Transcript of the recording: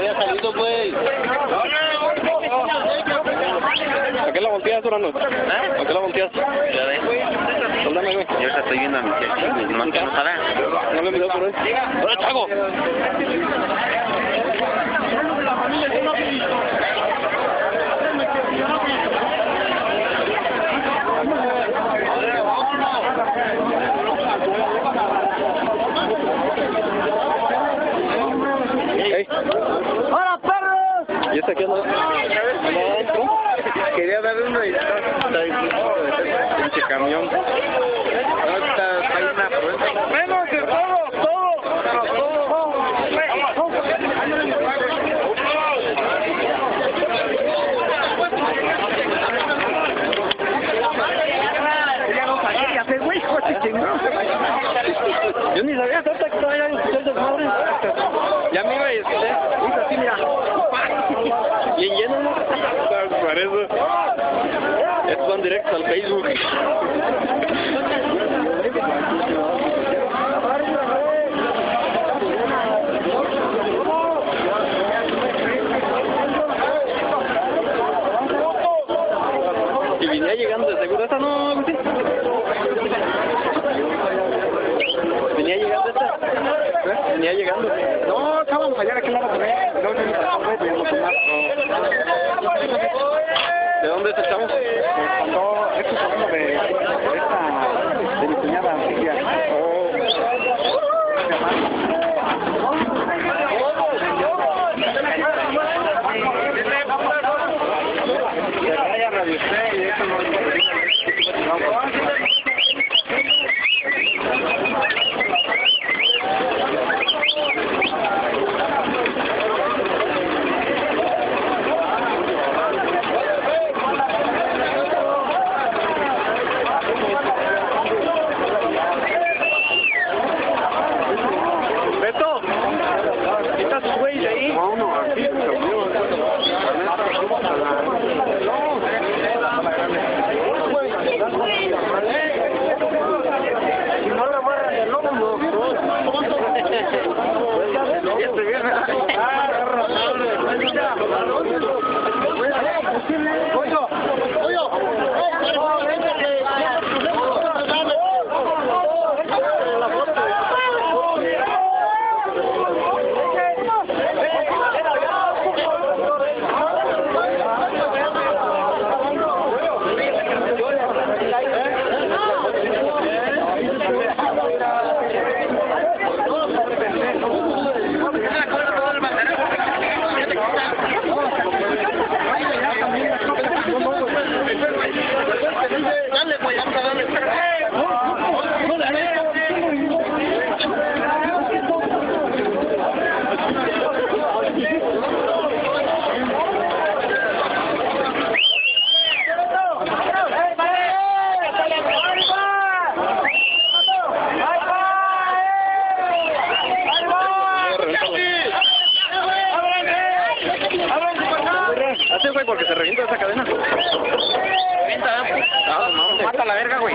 había salido, pues. la volteas, Urano? ¿Eh? ¿A qué la volteas? Ya ves. Yo te estoy viendo a mi jefe, no me no. No me por ¡Hola, Chago! Quería darle una está pinche camión. No, está, hay una prueba. ¡Menos de todo! ¡Todo! ¡Pero todo! Ya no sabía, ya sé, güey, coche chingón. Yo ni sabía hasta que estaba allá en el desmadre. Ya me iba a decir, hizo así, mira. Bien lleno, ¿no? Por eso. Estos van al Facebook. Y venía llegando seguro. ¿Esta no? Venía llegando. ¿Eh? Venía llegando. No, allá lado con él. No, estação? Güey, porque se revienta esa cadena. Venta, Ah, no. Mata la verga, güey.